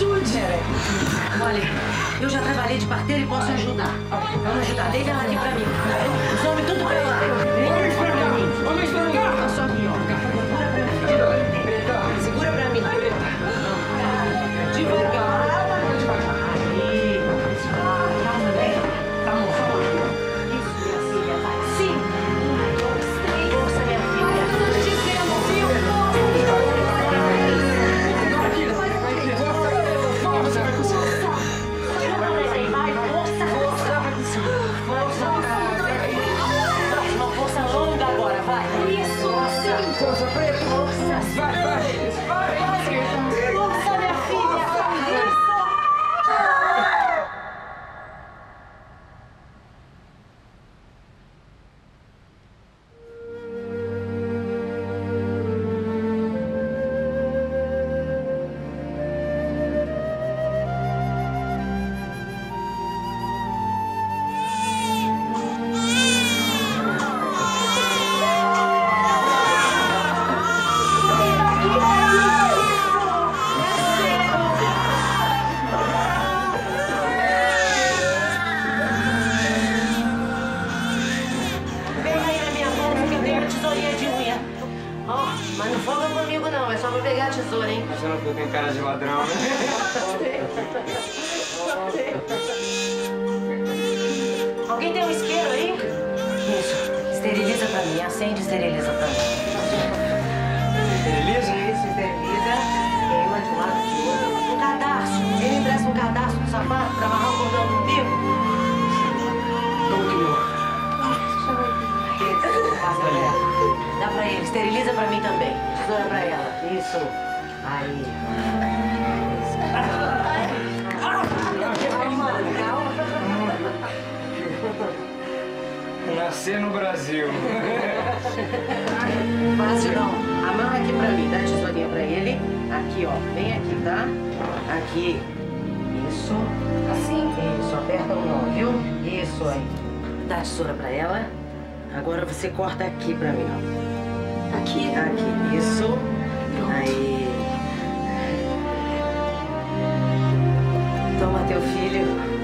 ajude. Olha, eu já trabalhei de parteira e posso ajudar. Vamos ajudar. Deita ela aqui pra mas não foca comigo não, é só pra pegar a tesoura, hein? Você não tem cara de ladrão, né? Alguém tem um isqueiro aí? Isso. Esteriliza pra mim. Acende e esteriliza pra mim. Elisa? Isso, esteriliza. Pra ele. Esteriliza pra mim também. Tesoura pra ela. Isso. Aí. Calma, calma. Nascer no Brasil. Fácil não. Amarra aqui pra mim, dá a tesourinha pra ele. Aqui, ó. Bem aqui, tá? Aqui. Isso. Assim. Isso. Aperta o nó, viu? Isso aí. Dá a tesoura pra ela. Agora você corta aqui pra mim, ó. Aqui. Aqui. Isso. Aí. Toma teu filho.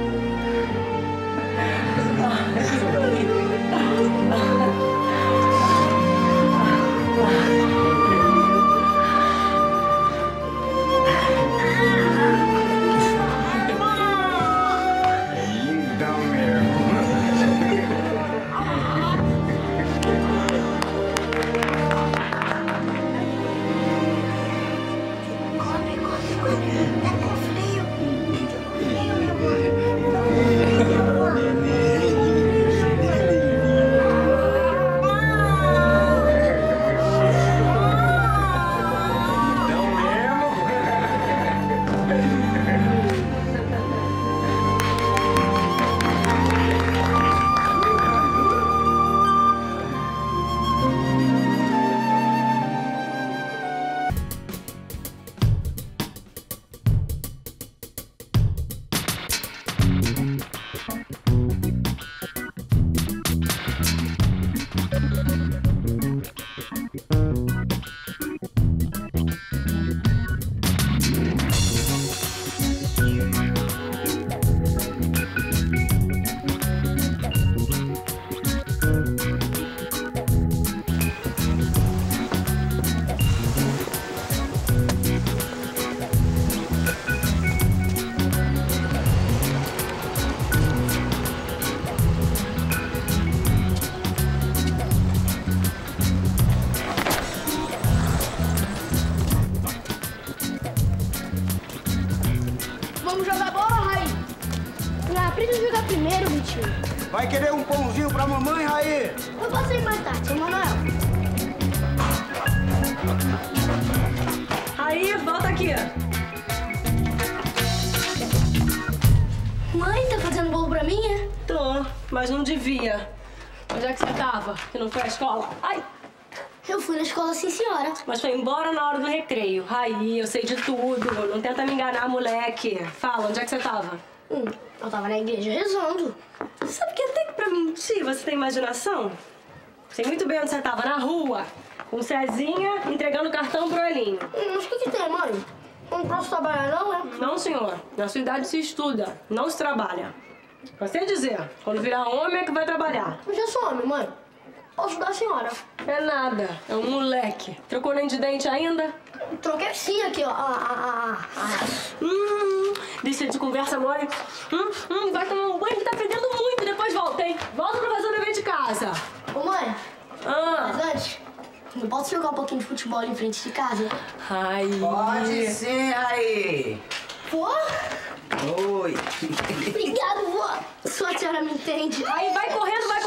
Vamos jogar bola, Raí? Ah, aprende a jogar primeiro, Vitinho. Vai querer um pãozinho pra mamãe, Raí? Eu posso ir mais tarde, seu Manuel. Aí, volta aqui. Mãe, tá fazendo bolo pra mim, é? Tô, mas não devia. Onde é que você tava? Que não foi à escola? Ai, Eu fui na escola, sim, senhora. mas foi embora na hora do recreio. Aí, eu sei de tudo. Não tenta me enganar, moleque. Fala, onde é que você tava? Hum, eu tava na igreja rezando. Sabe que até que pra mentir você tem imaginação? Sei muito bem onde você tava, na rua. Com o Cezinha entregando cartão pro Elinho. Hum, mas o que que tem, mãe? Não posso trabalhar não, é? Não, senhor. Na sua idade se estuda, não se trabalha. Você dizer, quando virar homem é que vai trabalhar. Eu já sou homem, mãe. Posso ajudar a senhora. É nada, é um moleque. Trocou nem de dente ainda? Troquei sim aqui, ó. Ah, ah, ah, ah. Hum, deixa de conversa mole. Hum, hum, vai tomar um banho que tá fedendo muito. Depois volta, hein? Volta pra fazer o dever de casa. Ô, mãe, Ah, mas antes, não posso jogar um pouquinho de futebol em frente de casa? ai. Pode ser, aí. Pô, Oi. obrigado, vó. Sua senhora me entende. Aí vai correndo, vai correndo